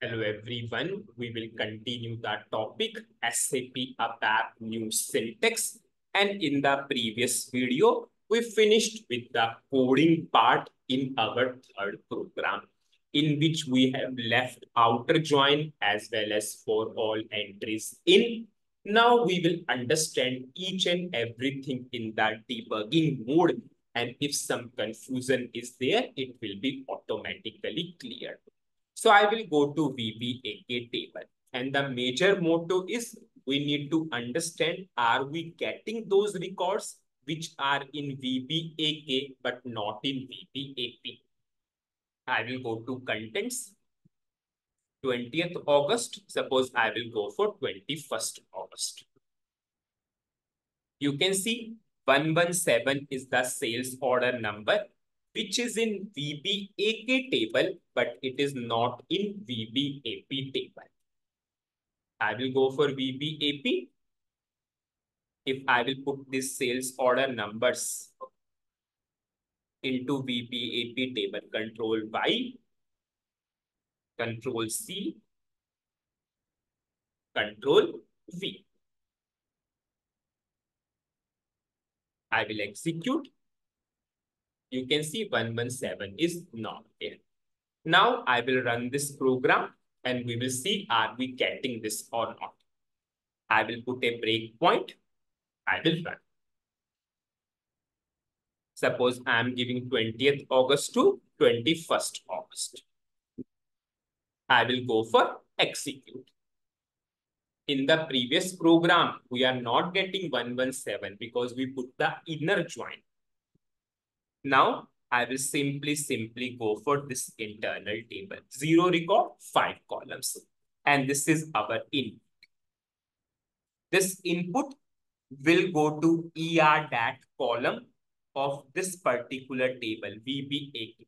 Hello everyone, we will continue the topic SAP ABAP new syntax and in the previous video we finished with the coding part in our third program in which we have left outer join as well as for all entries in. Now we will understand each and everything in that debugging mode and if some confusion is there, it will be automatically cleared. So I will go to VBAK table. And the major motto is we need to understand, are we getting those records which are in VBAK but not in VBAP? I will go to contents. 20th August, suppose I will go for 21st August. You can see 117 is the sales order number which is in VBAK table, but it is not in VBAP table. I will go for VBAP. If I will put this sales order numbers into VBAP table, control Y, control C, control V. I will execute you can see 117 is not there. Now I will run this program and we will see are we getting this or not. I will put a breakpoint. I will run. Suppose I am giving 20th August to 21st August. I will go for execute. In the previous program, we are not getting 117 because we put the inner join. Now, I will simply, simply go for this internal table. Zero record, five columns. And this is our input. This input will go to ER dat column of this particular table, VBAK.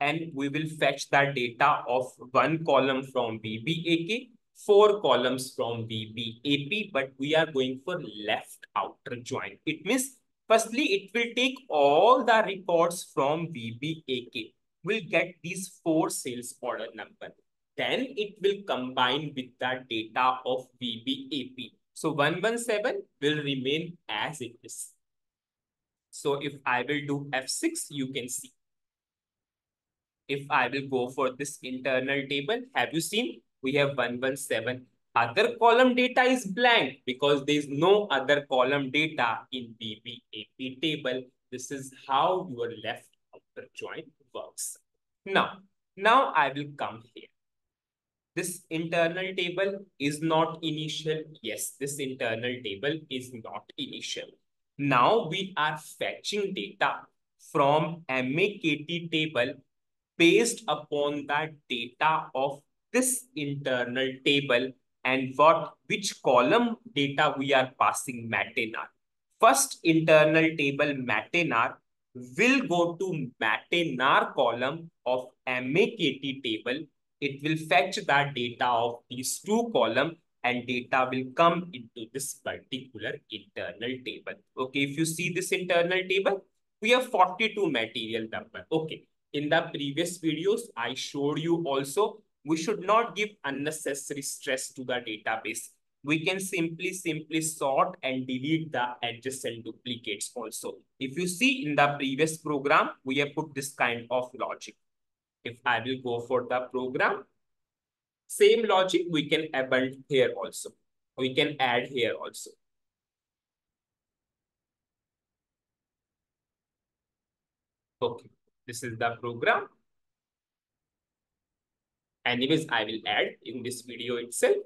And we will fetch the data of one column from VBAK, four columns from VBAP, but we are going for left outer join. It means Firstly, it will take all the records from VBAK. We'll get these four sales order number. Then it will combine with the data of VBAP. So 117 will remain as it is. So if I will do F6, you can see. If I will go for this internal table, have you seen? We have 117 other column data is blank because there is no other column data in VBAP table. This is how your left outer join works. Now, now I will come here. This internal table is not initial. Yes, this internal table is not initial. Now we are fetching data from MAKT table based upon the data of this internal table and what which column data we are passing MATNR. First internal table MATNR will go to MATNR column of MAKT table. It will fetch that data of these two column and data will come into this particular internal table. Okay, if you see this internal table, we have 42 material number. Okay, in the previous videos, I showed you also we should not give unnecessary stress to the database. We can simply, simply sort and delete the adjacent duplicates also. If you see in the previous program, we have put this kind of logic. If I will go for the program, same logic we can add here also. We can add here also. Okay, this is the program. Anyways, I will add in this video itself.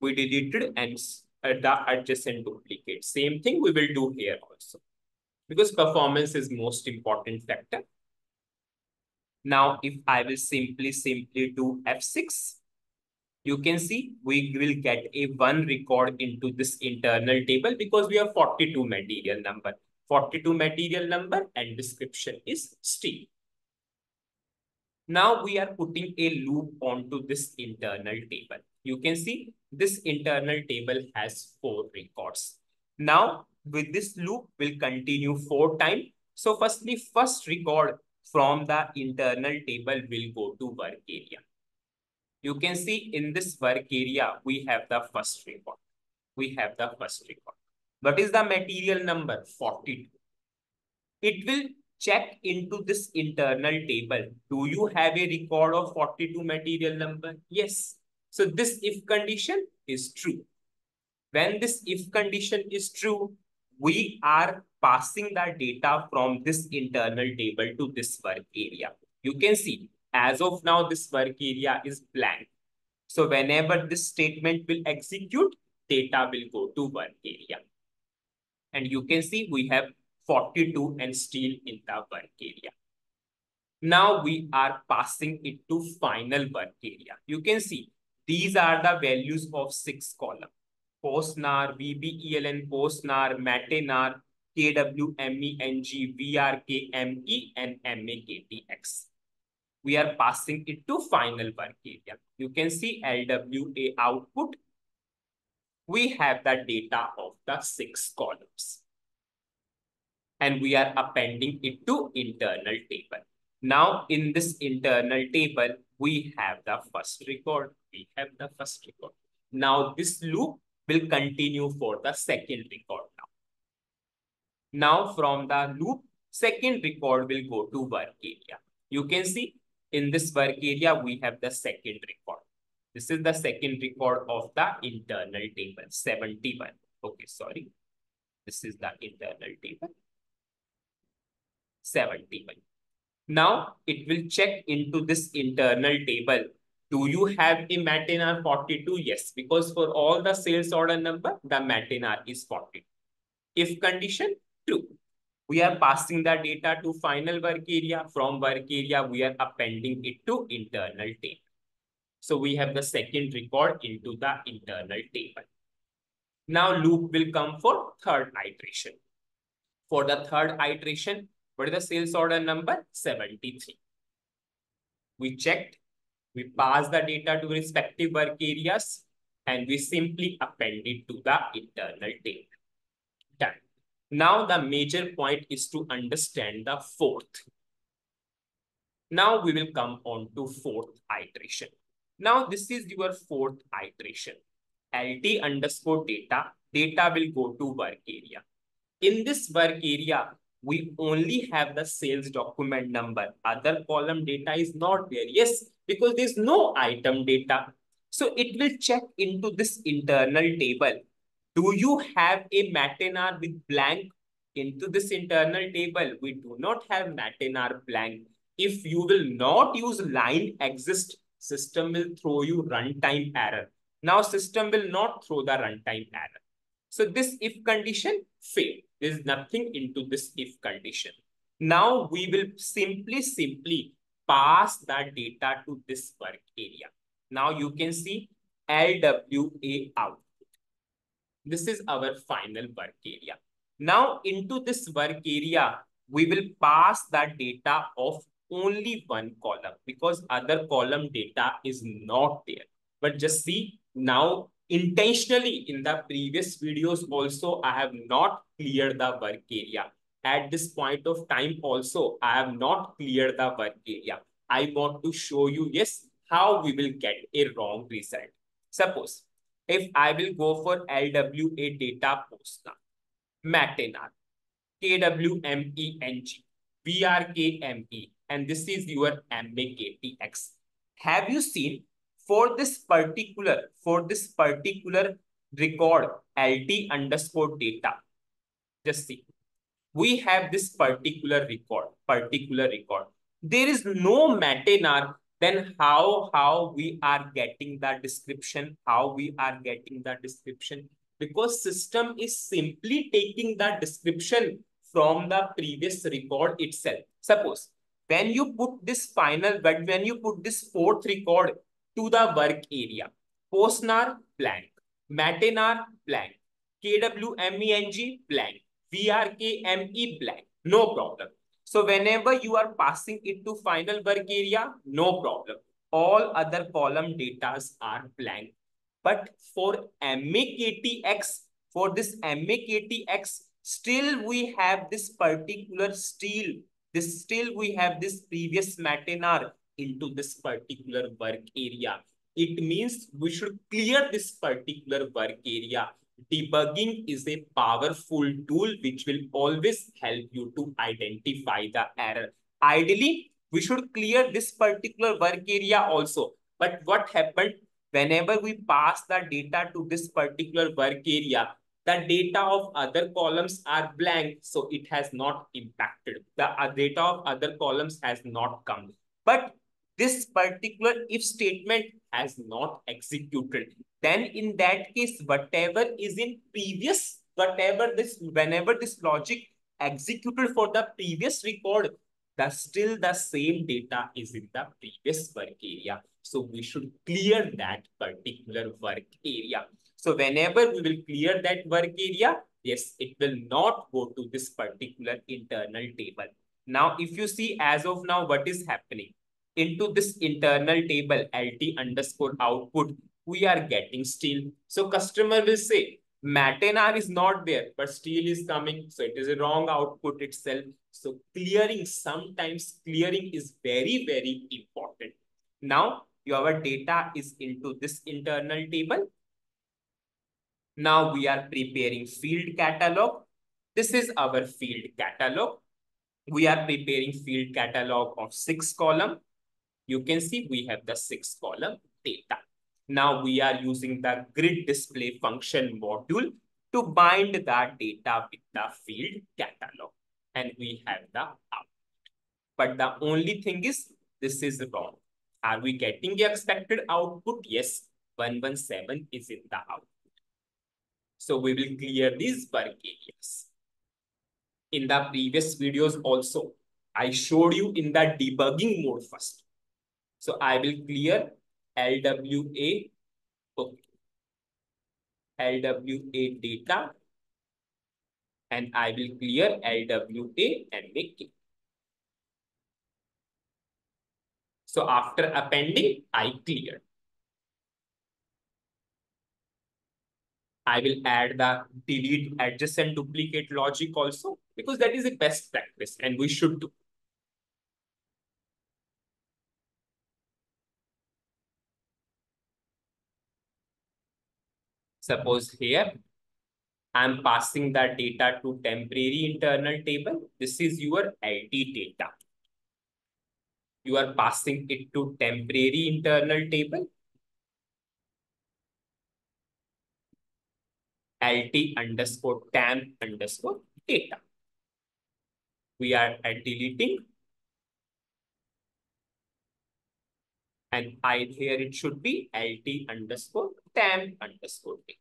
We deleted and uh, the adjacent duplicate. Same thing we will do here also. Because performance is most important factor. Now, if I will simply, simply do F6, you can see we will get a one record into this internal table because we have 42 material number. 42 material number and description is string. Now we are putting a loop onto this internal table. You can see this internal table has four records. Now with this loop will continue four times. So firstly, first record from the internal table will go to work area. You can see in this work area, we have the first record. We have the first record. What is the material number? 42. It will check into this internal table. Do you have a record of 42 material number? Yes. So this if condition is true. When this if condition is true, we are passing the data from this internal table to this work area. You can see as of now, this work area is blank. So whenever this statement will execute, data will go to work area. And you can see we have 42 and still in the work area. Now we are passing it to final work area. You can see these are the values of six column. POSNR, VBELN, POSNR, MATNR, KWMENG, VRKME, and MAKTX. We are passing it to final work area. You can see LWA output. We have the data of the six columns. And we are appending it to internal table. Now, in this internal table, we have the first record. We have the first record. Now, this loop will continue for the second record now. Now from the loop, second record will go to work area. You can see in this work area, we have the second record. This is the second record of the internal table, 71. Okay, sorry. This is the internal table, 71. Now it will check into this internal table. Do you have a MATNR 42? Yes, because for all the sales order number, the MATNR is 40. If condition, true. We are passing the data to final work area. From work area, we are appending it to internal table. So we have the second record into the internal table. Now loop will come for third iteration. For the third iteration, what is the sales order number? 73. We checked, we passed the data to respective work areas, and we simply append it to the internal table. Done. Now the major point is to understand the fourth. Now we will come on to fourth iteration. Now this is your fourth iteration. LT underscore data, data will go to work area. In this work area, we only have the sales document number. Other column data is not there. Yes, because there's no item data. So it will check into this internal table do you have a MATNR with blank? Into this internal table, we do not have MATNR blank. If you will not use line exist, system will throw you runtime error. Now system will not throw the runtime error. So this if condition fail. There is nothing into this if condition. Now we will simply, simply pass that data to this work area. Now you can see LWA out. This is our final work area. Now into this work area, we will pass that data of only one column because other column data is not there. But just see now intentionally in the previous videos also, I have not cleared the work area. At this point of time also, I have not cleared the work area. I want to show you, yes, how we will get a wrong result. Suppose if I will go for LWA data post now, MATNR, KWMENG, VRKME, and this is your MAKTX. Have you seen for this particular, for this particular record LT underscore data, just see, we have this particular record, particular record. There is no MATNR then how how we are getting that description how we are getting that description because system is simply taking that description from the previous record itself suppose when you put this final but when you put this fourth record to the work area. Posnr blank. Matnr blank. Kwmeng blank. Vrkme blank. No problem. So whenever you are passing it to final work area, no problem. All other column datas are blank. But for MAKTX, for this MAKTX, still we have this particular steel. This still we have this previous matnr into this particular work area. It means we should clear this particular work area. Debugging is a powerful tool which will always help you to identify the error. Ideally, we should clear this particular work area also. But what happened whenever we pass the data to this particular work area, the data of other columns are blank, so it has not impacted. The uh, data of other columns has not come. But this particular if statement has not executed, then in that case, whatever is in previous, whatever this, whenever this logic executed for the previous record, the still the same data is in the previous work area. So we should clear that particular work area. So whenever we will clear that work area, yes, it will not go to this particular internal table. Now, if you see as of now, what is happening? Into this internal table, LT underscore output, we are getting steel. So customer will say, Matnr is not there, but steel is coming. So it is a wrong output itself. So clearing, sometimes clearing is very, very important. Now, your data is into this internal table. Now we are preparing field catalog. This is our field catalog. We are preparing field catalog of six column. You can see we have the six column data. Now we are using the grid display function module to bind the data with the field catalog. And we have the output. But the only thing is, this is wrong. Are we getting the expected output? Yes, 117 is in the output. So we will clear these work areas. In the previous videos also, I showed you in the debugging mode first. So I will clear LWA, okay. LWA data, and I will clear LWA and make it. So after appending, I clear. I will add the delete adjacent duplicate logic also because that is the best practice and we should do. Suppose here I'm passing that data to temporary internal table. This is your LT data you are passing it to temporary internal table. LT underscore temp underscore data. We are deleting. And I here it should be LT underscore temp underscore data.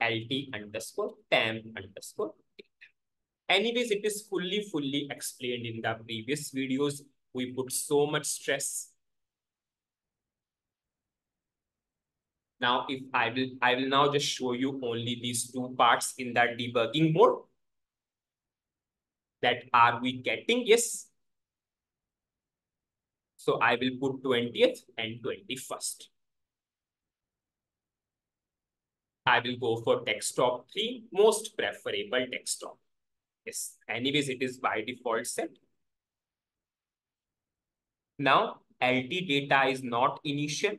LT underscore TAM underscore Anyways, it is fully, fully explained in the previous videos. We put so much stress. Now, if I will, I will now just show you only these two parts in that debugging mode. That are we getting? Yes. So I will put 20th and 21st. I will go for desktop 3, most preferable desktop. Yes, anyways, it is by default set. Now, LT data is not initial.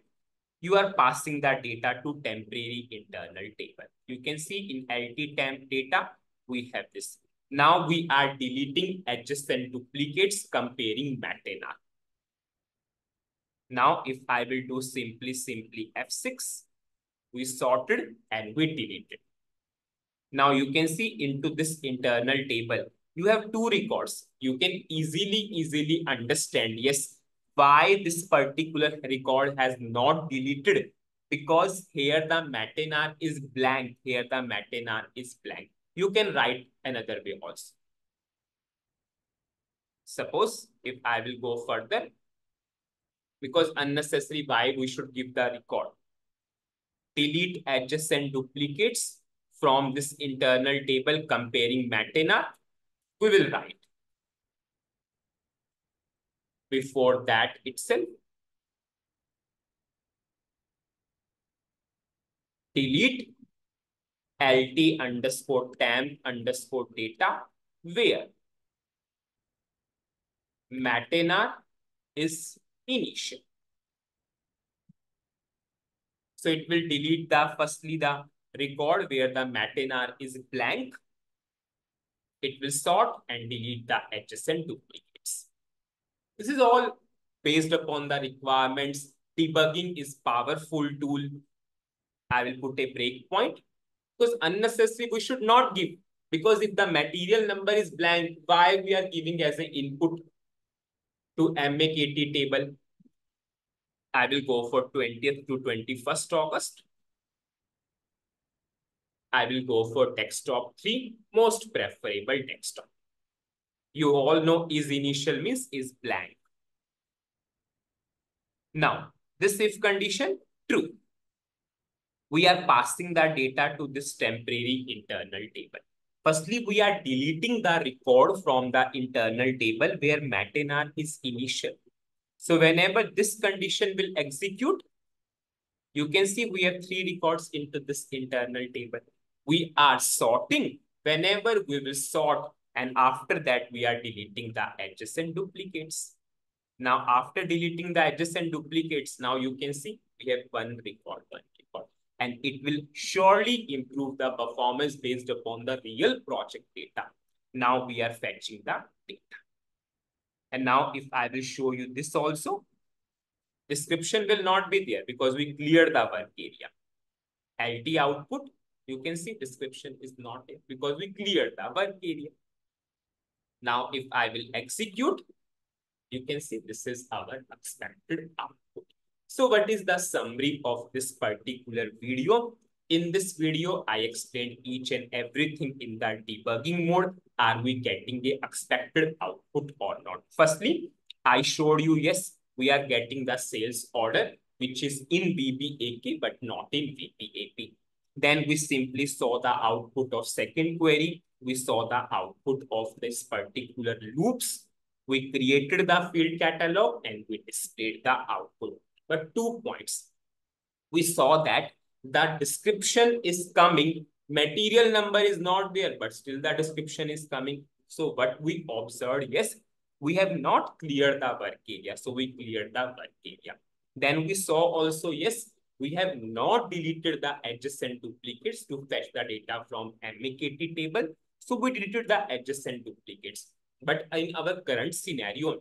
You are passing that data to temporary internal table. You can see in LT temp data, we have this. Now we are deleting adjacent duplicates comparing Matnr. Now, if I will do simply, simply F6, we sorted and we deleted. Now you can see into this internal table, you have two records. You can easily, easily understand, yes, why this particular record has not deleted because here the Matnr is blank, here the Matnr is blank. You can write another way also. Suppose if I will go further, because unnecessary why we should give the record. Delete adjacent duplicates from this internal table comparing Matnr, we will write. Before that itself, delete lt underscore temp underscore data where Matnr is initial. So it will delete the firstly the record where the Matnr is blank. It will sort and delete the adjacent duplicates. This is all based upon the requirements. Debugging is powerful tool. I will put a breakpoint because unnecessary we should not give because if the material number is blank, why we are giving as an input to MAKT table? I will go for 20th to 21st August. I will go for desktop 3, most preferable desktop. You all know is initial means is blank. Now, this if condition, true. We are passing the data to this temporary internal table. Firstly, we are deleting the record from the internal table where Matnr is initial. So whenever this condition will execute, you can see we have three records into this internal table. We are sorting whenever we will sort and after that we are deleting the adjacent duplicates. Now after deleting the adjacent duplicates, now you can see we have one record, one record and it will surely improve the performance based upon the real project data. Now we are fetching the data. And now if I will show you this also, description will not be there because we cleared the work area. LT output, you can see description is not there because we cleared the work area. Now if I will execute, you can see this is our expected output. So what is the summary of this particular video? In this video, I explained each and everything in the debugging mode. Are we getting the expected output or not? Firstly, I showed you, yes, we are getting the sales order, which is in VBAK, but not in VBAP. Then we simply saw the output of second query. We saw the output of this particular loops. We created the field catalog and we displayed the output. But two points. We saw that the description is coming. Material number is not there, but still the description is coming. So what we observed, yes, we have not cleared the work area. So we cleared the work area. Then we saw also, yes, we have not deleted the adjacent duplicates to fetch the data from MAKT table. So we deleted the adjacent duplicates. But in our current scenario,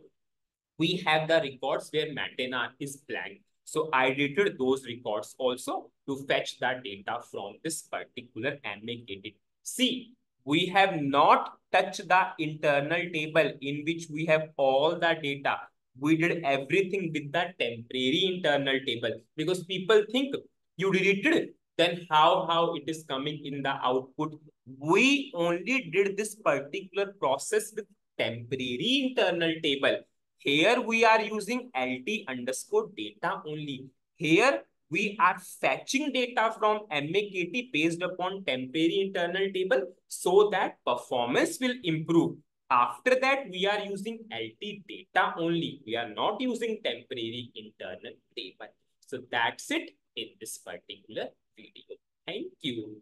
we have the records where Matnr is blank. So I deleted those records also to fetch that data from this particular MAKT. See, we have not touched the internal table in which we have all the data. We did everything with the temporary internal table because people think you deleted it. Then how, how it is coming in the output? We only did this particular process with temporary internal table. Here we are using LT underscore data only. Here we are fetching data from MAKT based upon temporary internal table so that performance will improve. After that, we are using LT data only. We are not using temporary internal table. So that's it in this particular video. Thank you.